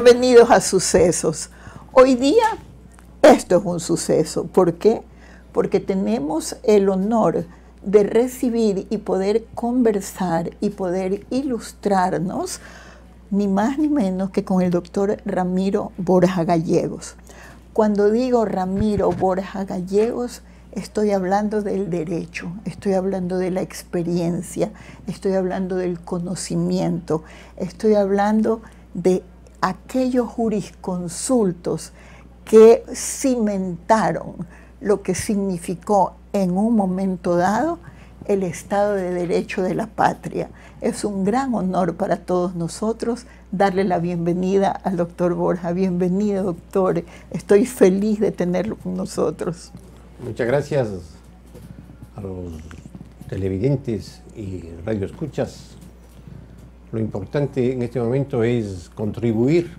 Bienvenidos a Sucesos. Hoy día esto es un suceso. ¿Por qué? Porque tenemos el honor de recibir y poder conversar y poder ilustrarnos ni más ni menos que con el doctor Ramiro Borja Gallegos. Cuando digo Ramiro Borja Gallegos, estoy hablando del derecho, estoy hablando de la experiencia, estoy hablando del conocimiento, estoy hablando de aquellos jurisconsultos que cimentaron lo que significó en un momento dado el Estado de Derecho de la patria. Es un gran honor para todos nosotros darle la bienvenida al doctor Borja. Bienvenido, doctor. Estoy feliz de tenerlo con nosotros. Muchas gracias a los televidentes y radioescuchas lo importante en este momento es contribuir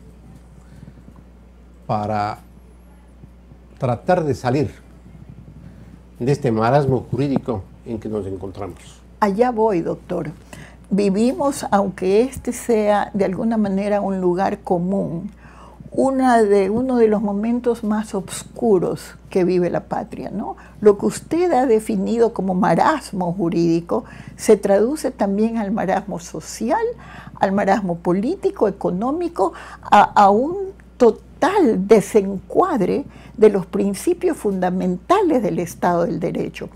para tratar de salir de este marasmo jurídico en que nos encontramos. Allá voy, doctor. Vivimos, aunque este sea de alguna manera un lugar común, una de, uno de los momentos más oscuros que vive la patria. ¿no? Lo que usted ha definido como marasmo jurídico se traduce también al marasmo social, al marasmo político, económico, a, un total desencuadre de los principios fundamentales del Estado del Derecho.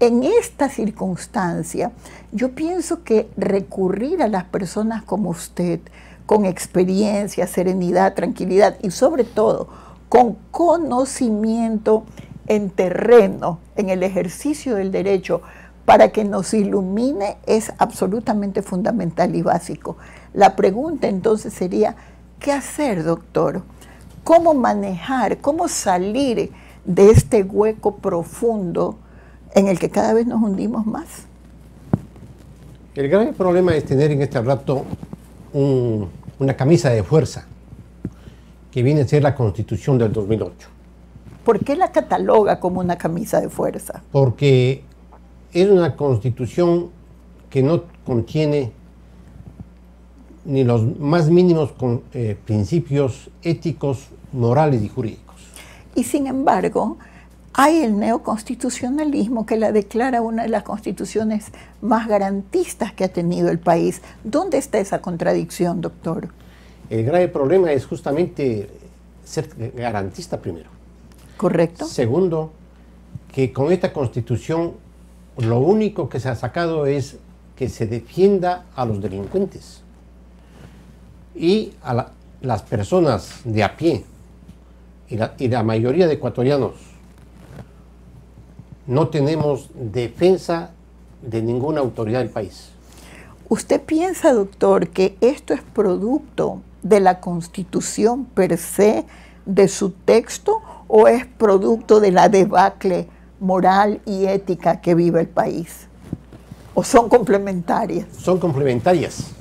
En esta circunstancia, yo pienso que recurrir a las personas como usted, con experiencia, serenidad, tranquilidad y sobre todo con conocimiento en terreno, en el ejercicio del derecho, para que nos ilumine es absolutamente fundamental y básico. La pregunta entonces sería, ¿qué hacer, doctor? ¿Cómo manejar, cómo salir de este hueco profundo en el que cada vez nos hundimos más? El gran problema es tener en este rato un una camisa de fuerza, que viene a ser la Constitución del 2008. ¿Por qué la cataloga como una camisa de fuerza? Porque es una constitución que no contiene ni los más mínimos eh, principios éticos, morales y jurídicos. Y sin embargo, hay el neoconstitucionalismo que la declara una de las constituciones más garantistas que ha tenido el país. ¿Dónde está esa contradicción, doctor? El grave problema es justamente ser garantista primero. Correcto. Segundo, que con esta constitución lo único que se ha sacado es que se defienda a los delincuentes y a las personas de a pie y la, y la mayoría de ecuatorianos no tenemos defensa de ninguna autoridad del país. ¿Usted piensa, doctor, que esto es producto de la constitución per se, de su texto, o es producto de la debacle moral y ética que vive el país? ¿O son complementarias? Son complementarias,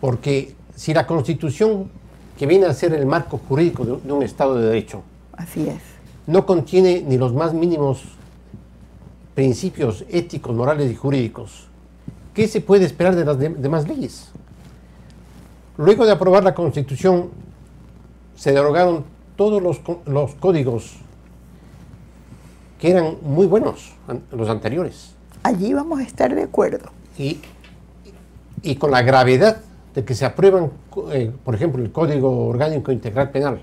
porque si la constitución, que viene a ser el marco jurídico de, un Estado de Derecho, Así es. no contiene ni los más mínimos principios éticos, morales y jurídicos, ¿qué se puede esperar de las demás leyes? Luego de aprobar la Constitución, se derogaron todos los, los códigos que eran muy buenos, los anteriores. Allí vamos a estar de acuerdo. Y, y con la gravedad de que se aprueban, eh, por ejemplo, el Código Orgánico Integral Penal,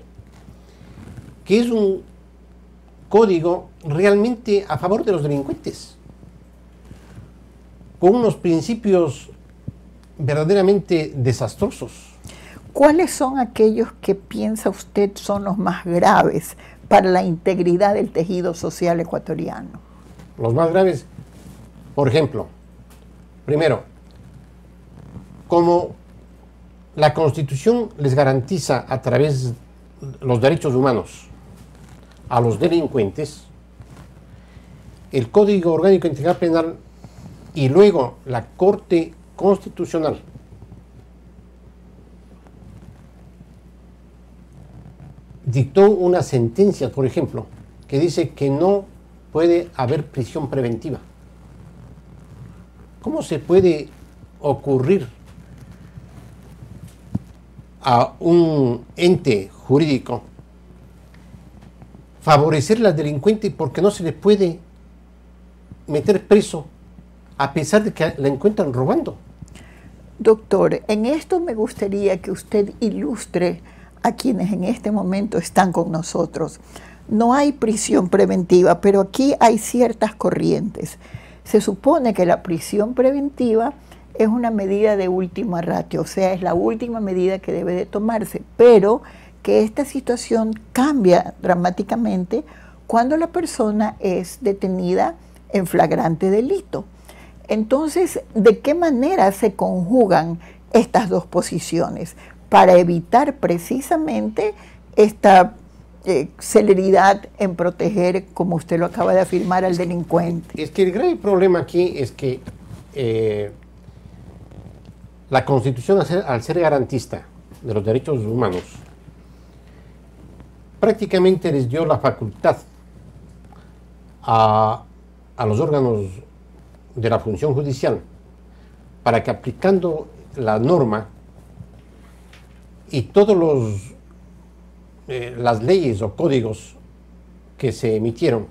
que es un código realmente a favor de los delincuentes, con unos principios verdaderamente desastrosos. ¿Cuáles son aquellos que piensa usted son los más graves para la integridad del tejido social ecuatoriano? Los más graves, por ejemplo, primero, como la Constitución les garantiza a través de los derechos humanos a los delincuentes, el Código Orgánico Integral Penal y luego la Corte Constitucional dictó una sentencia, por ejemplo, que dice que no puede haber prisión preventiva. ¿Cómo se puede ocurrir a un ente jurídico favorecer al delincuente porque no se le puede meter preso a pesar de que la encuentran robando. Doctor, en esto me gustaría que usted ilustre a quienes en este momento están con nosotros. No hay prisión preventiva, pero aquí hay ciertas corrientes. Se supone que la prisión preventiva es una medida de última ratio, o sea, es la última medida que debe de tomarse, pero que esta situación cambia dramáticamente cuando la persona es detenida en flagrante delito. Entonces, ¿de qué manera se conjugan estas dos posiciones? Para evitar precisamente esta eh, celeridad en proteger, como usted lo acaba de afirmar, al delincuente. Es que el grave problema aquí es que eh, la Constitución, al ser garantista de los derechos humanos, prácticamente les dio la facultad a, los órganos de la función judicial para que aplicando la norma y todos los eh, las leyes o códigos que se emitieron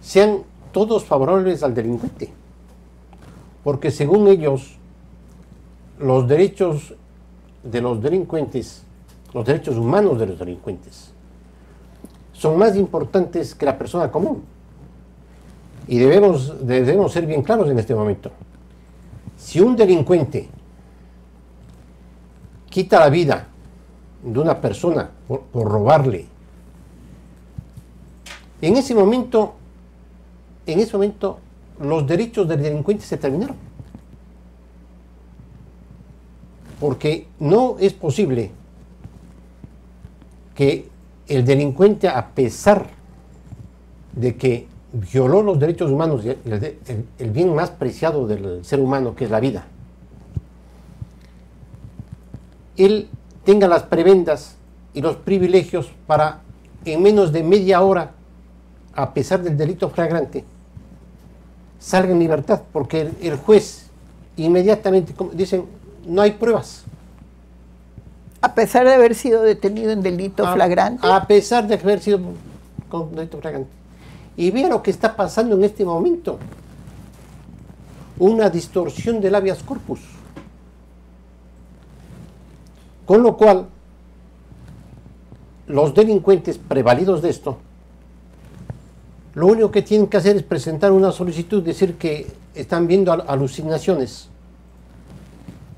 sean todos favorables al delincuente. Porque según ellos los derechos de los delincuentes los derechos humanos de los delincuentes son más importantes que la persona común. Y debemos, debemos ser bien claros en este momento. Si un delincuente quita la vida de una persona por, por robarle, en ese momento, en ese momento, los derechos del delincuente se terminaron. Porque no es posible que el delincuente, a pesar de que violó los derechos humanos, el, el, bien más preciado del ser humano, que es la vida, él tenga las prebendas y los privilegios para en menos de media hora, a pesar del delito flagrante, salga en libertad, porque el, el juez inmediatamente dicen, no hay pruebas. A pesar de haber sido detenido en delito flagrante. A pesar de haber sido con delito flagrante. Y vea lo que está pasando en este momento. Una distorsión del habeas corpus. Con lo cual, los delincuentes prevalidos de esto, lo único que tienen que hacer es presentar una solicitud, decir que están viendo alucinaciones.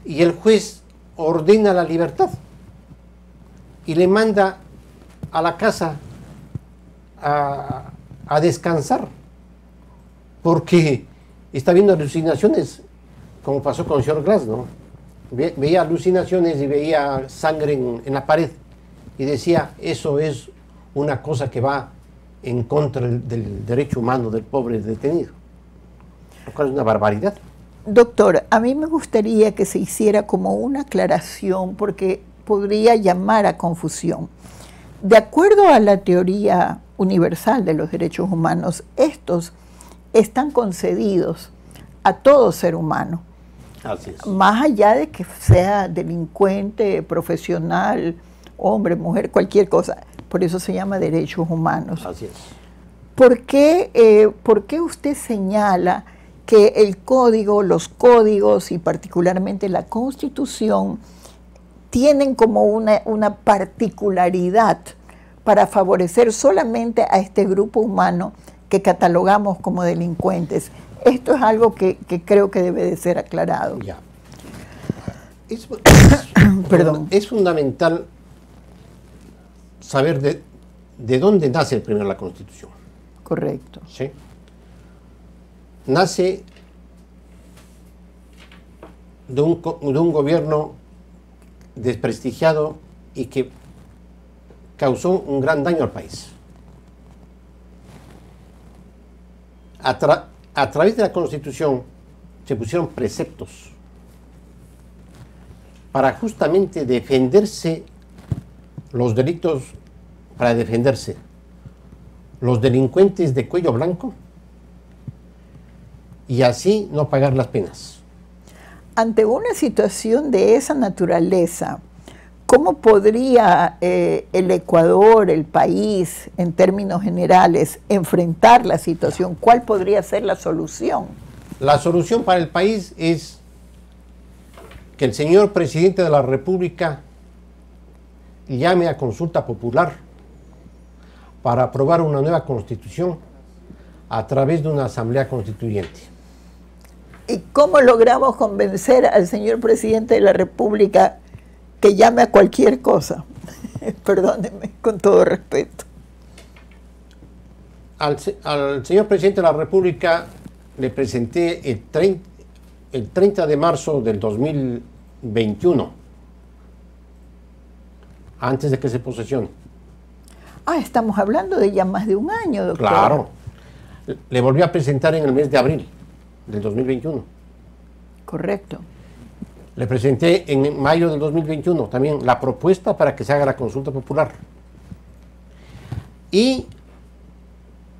Y el juez ordena la libertad y le manda a la casa a, descansar, porque está viendo alucinaciones, como pasó con el señor Glass, ¿no? veía alucinaciones y veía sangre en, la pared y decía, eso es una cosa que va en contra del, del derecho humano del pobre detenido, lo cual es una barbaridad. Doctor, a mí me gustaría que se hiciera como una aclaración, porque podría llamar a confusión. De acuerdo a la teoría universal de los derechos humanos, estos están concedidos a todo ser humano. Más allá de que sea delincuente, profesional, hombre, mujer, cualquier cosa. Por eso se llama derechos humanos. Así es. ¿Por qué, eh, ¿Por qué usted señala que el código, los códigos y particularmente la constitución tienen como una, una particularidad para favorecer solamente a este grupo humano que catalogamos como delincuentes. Esto es algo que, creo que debe de ser aclarado. Ya. Es, Perdón. es fundamental saber de, de, dónde nace primero la Constitución. Correcto. ¿Sí? Nace de un, de un gobierno desprestigiado y que causó un gran daño al país. A, través de la Constitución se pusieron preceptos para justamente defenderse los delitos, para defenderse los delincuentes de cuello blanco y así no pagar las penas. Ante una situación de esa naturaleza, ¿cómo podría eh, el Ecuador, el país, en términos generales, enfrentar la situación? ¿Cuál podría ser la solución? La solución para el país es que el señor presidente de la República llame a consulta popular para aprobar una nueva constitución a través de una asamblea constituyente. ¿Y cómo logramos convencer al señor presidente de la República que llame a cualquier cosa? Perdóneme, con todo respeto. Al, señor presidente de la República le presenté el 30, el 30 de marzo del 2021, antes de que se posesione. Ah, estamos hablando de ya más de un año, doctor. Claro. Le volví a presentar en el mes de abril del 2021. Correcto. Le presenté en mayo del 2021 también la propuesta para que se haga la consulta popular. Y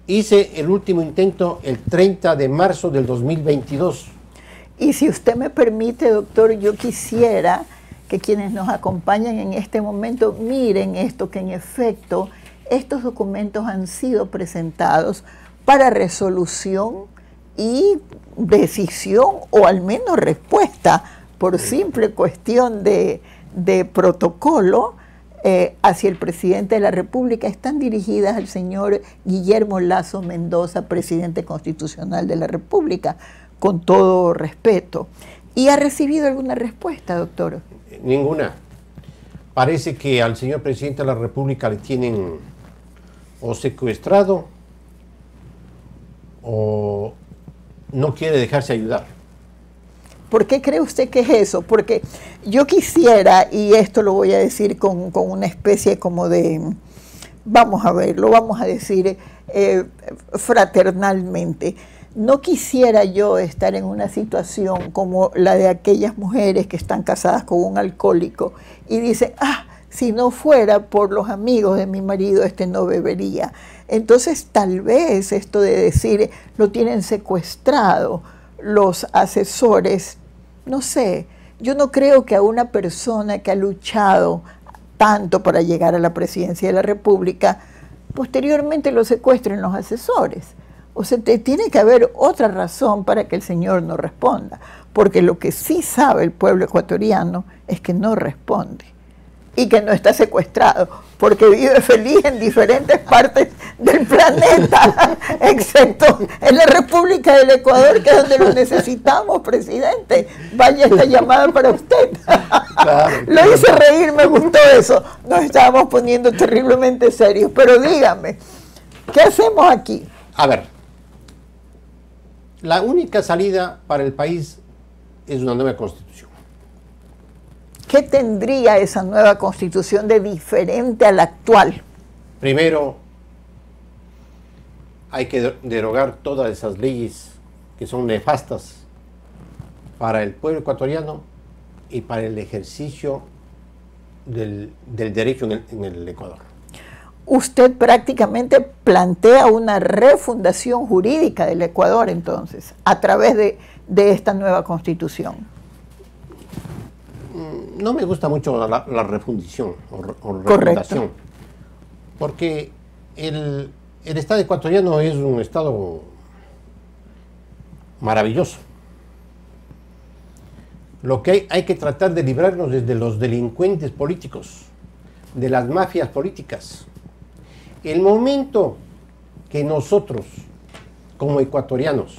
hice el último intento el 30 de marzo del 2022. Y si usted me permite, doctor, yo quisiera que quienes nos acompañan en este momento miren esto, que en efecto estos documentos han sido presentados para resolución y decisión o al menos respuesta por simple cuestión de, protocolo eh, hacia el presidente de la República están dirigidas al señor Guillermo Lazo Mendoza, presidente constitucional de la República, con todo respeto. ¿Y ha recibido alguna respuesta, doctor? Ninguna. Parece que al señor presidente de la República le tienen o secuestrado o no quiere dejarse ayudar. ¿Por qué cree usted que es eso? Porque yo quisiera, y esto lo voy a decir con, una especie como de, vamos a ver, lo vamos a decir eh, fraternalmente, no quisiera yo estar en una situación como la de aquellas mujeres que están casadas con un alcohólico y dicen, ah, si no fuera por los amigos de mi marido, este no bebería. Entonces tal vez esto de decir lo tienen secuestrado los asesores, no sé, yo no creo que a una persona que ha luchado tanto para llegar a la presidencia de la República, posteriormente lo secuestren los asesores. O sea, tiene que haber otra razón para que el señor no responda, porque lo que sí sabe el pueblo ecuatoriano es que no responde y que no está secuestrado, porque vive feliz en diferentes partes del planeta, excepto en la República del Ecuador, que es donde lo necesitamos, presidente. Vaya esta llamada para usted. lo hice reír, me gustó eso. Nos estábamos poniendo terriblemente serios, pero dígame, ¿qué hacemos aquí? A ver, la única salida para el país es una nueva constitución. ¿Qué tendría esa nueva constitución de diferente a la actual? Primero, hay que derogar todas esas leyes que son nefastas para el pueblo ecuatoriano y para el ejercicio del, derecho en el, Ecuador. Usted prácticamente plantea una refundación jurídica del Ecuador entonces, a través de, de esta nueva constitución no me gusta mucho la, refundición o, refundación. Porque el, Estado ecuatoriano es un Estado maravilloso. Lo que hay, hay que tratar de librarnos desde los delincuentes políticos, de las mafias políticas. El momento que nosotros, como ecuatorianos,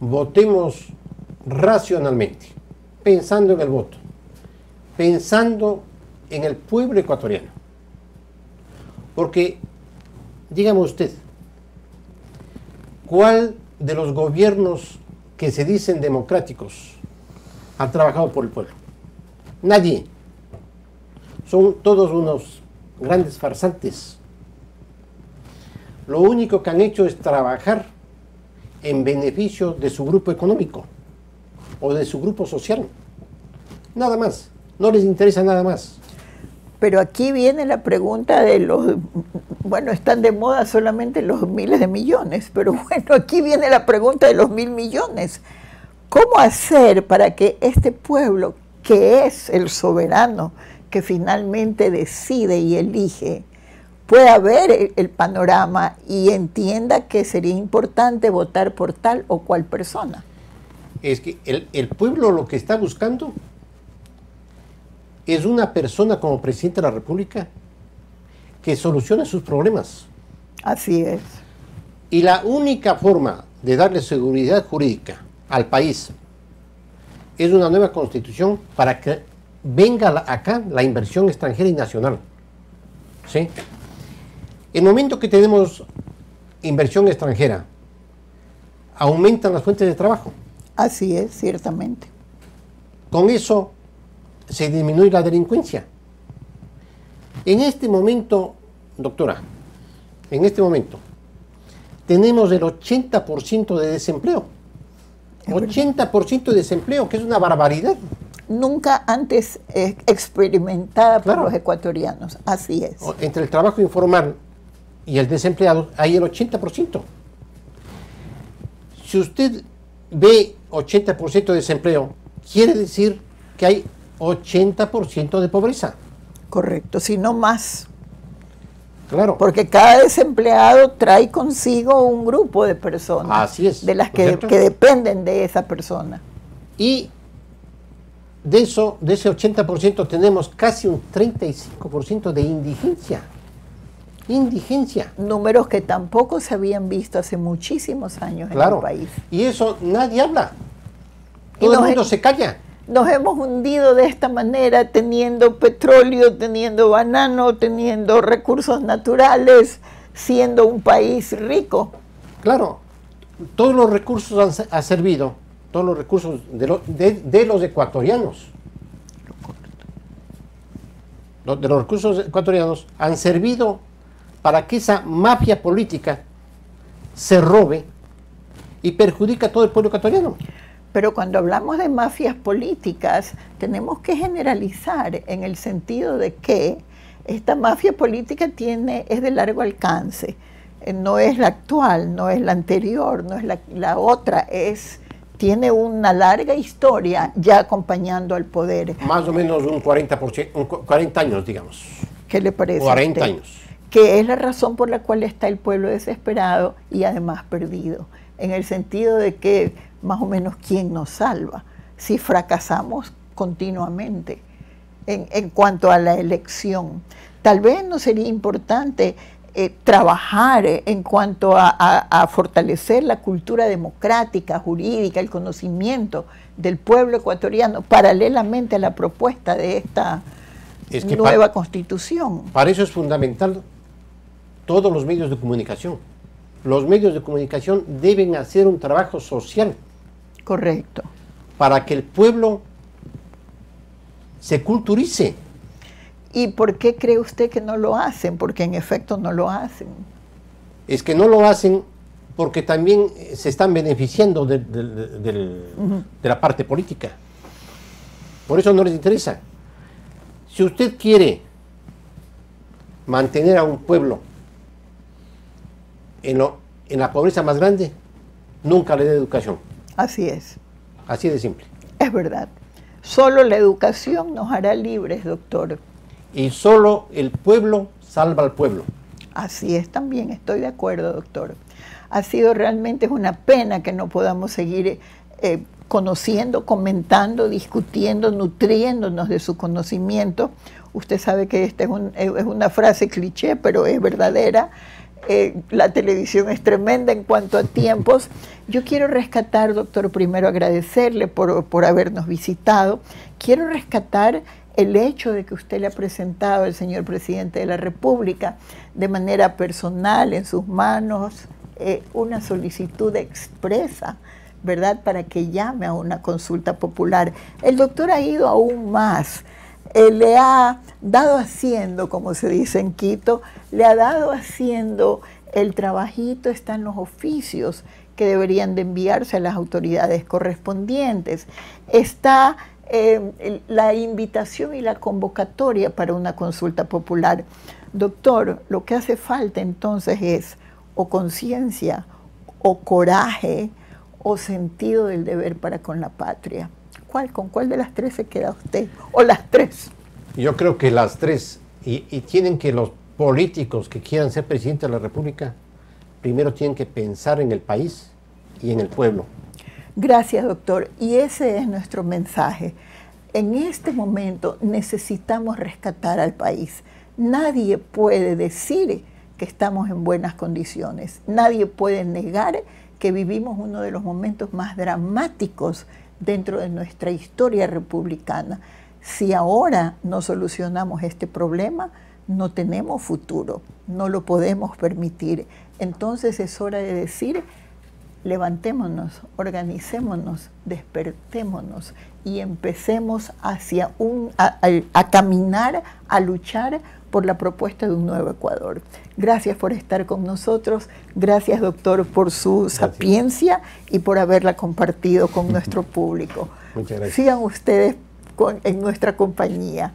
votemos racionalmente, pensando en el voto, pensando en el pueblo ecuatoriano. Porque, dígame usted, ¿cuál de los gobiernos que se dicen democráticos ha trabajado por el pueblo? Nadie. Son todos unos grandes farsantes. Lo único que han hecho es trabajar en beneficio de su grupo económico o de su grupo social. Nada más. No les interesa nada más. Pero aquí viene la pregunta de los, bueno, están de moda solamente los miles de millones, pero bueno, aquí viene la pregunta de los mil millones. ¿Cómo hacer para que este pueblo, que es el soberano, que finalmente decide y elige, pueda ver el, panorama y entienda que sería importante votar por tal o cual persona? Es que el, el pueblo lo que está buscando es una persona como presidente de la República que solucione sus problemas. Así es. Y la única forma de darle seguridad jurídica al país es una nueva constitución para que venga acá la inversión extranjera y nacional. ¿Sí? El momento que tenemos inversión extranjera, aumentan las fuentes de trabajo. Así es, ciertamente. Con eso se disminuye la delincuencia. En este momento, doctora, en este momento, tenemos el 80% de desempleo. 80% de desempleo, que es una barbaridad. Nunca antes experimentada por los ecuatorianos, así es. Entre el trabajo informal y el desempleado hay el 80%. Si usted ve 80% de desempleo, quiere decir que hay 80% de pobreza. Correcto, si no más. Claro. Porque cada desempleado trae consigo un grupo de personas. Así es. De las que, que, dependen de esa persona. Y de eso, de ese 80% tenemos casi un 35% de indigencia. Indigencia. Números que tampoco se habían visto hace muchísimos años en el país. Y eso nadie habla. Todo el mundo se calla nos hemos hundido de esta manera teniendo petróleo, teniendo banano, teniendo recursos naturales, siendo un país rico. Claro, todos los recursos han, servido, todos los recursos de, los ecuatorianos, de los recursos ecuatorianos han servido para que esa mafia política se robe y perjudica a todo el pueblo ecuatoriano. Pero cuando hablamos de mafias políticas, tenemos que generalizar en el sentido de que esta mafia política tiene, es de largo alcance. Eh, no es la actual, no es la anterior, no es la, otra, es tiene una larga historia ya acompañando al poder. Más o menos un 40%, 40 años, digamos. ¿Qué le parece? 40 años. Que es la razón por la cual está el pueblo desesperado y además perdido. En el sentido de que más o menos quién nos salva si fracasamos continuamente en, cuanto a la elección. Tal vez no sería importante eh, trabajar en cuanto a, fortalecer la cultura democrática, jurídica, el conocimiento del pueblo ecuatoriano, paralelamente a la propuesta de esta nueva constitución. Para eso es fundamental todos los medios de comunicación. Los medios de comunicación deben hacer un trabajo social Correcto. Para que el pueblo se culturice. ¿Y por qué cree usted que no lo hacen? Porque en efecto no lo hacen. Es que no lo hacen porque también se están beneficiando de, la parte política. Por eso no les interesa. Si usted quiere mantener a un pueblo en, en la pobreza más grande, nunca le dé educación. Así es. Así de simple. Es verdad. Solo la educación nos hará libres, doctor. Y solo el pueblo salva al pueblo. Así es también, estoy de acuerdo, doctor. Ha sido realmente una pena que no podamos seguir eh, conociendo, comentando, discutiendo, nutriéndonos de su conocimiento. Usted sabe que esta es, es una frase cliché, pero es verdadera. Eh, la televisión es tremenda en cuanto a tiempos. Yo quiero rescatar, doctor, primero agradecerle por, por habernos visitado. Quiero rescatar el hecho de que usted le ha presentado al señor presidente de la República de manera personal en sus manos eh, una solicitud expresa, ¿verdad?, para que llame a una consulta popular. El doctor ha ido aún más le ha dado haciendo, como se dice en Quito, le ha dado haciendo el trabajito, está en los oficios que deberían de enviarse a las autoridades correspondientes. Está eh, la invitación y la convocatoria para una consulta popular. Doctor, lo que hace falta entonces es o conciencia, o coraje, o sentido del deber para con la patria? ¿Cuál, ¿Con cuál de las tres se queda usted? ¿O las tres? Yo creo que las tres, y, y tienen que los políticos que quieran ser presidente de la República, primero tienen que pensar en el país y en el pueblo. Gracias, doctor. Y ese es nuestro mensaje. En este momento necesitamos rescatar al país. Nadie puede decir que estamos en buenas condiciones. Nadie puede negar que vivimos uno de los momentos más dramáticos dentro de nuestra historia republicana. Si ahora no solucionamos este problema, no tenemos futuro, no lo podemos permitir. Entonces es hora de decir, levantémonos, organicémonos, despertémonos y empecemos hacia un, a, a, caminar, a luchar por la propuesta de un nuevo Ecuador. Gracias por estar con nosotros, gracias doctor por su gracias. sapiencia y por haberla compartido con nuestro público. Muchas gracias. Sigan ustedes con, en nuestra compañía.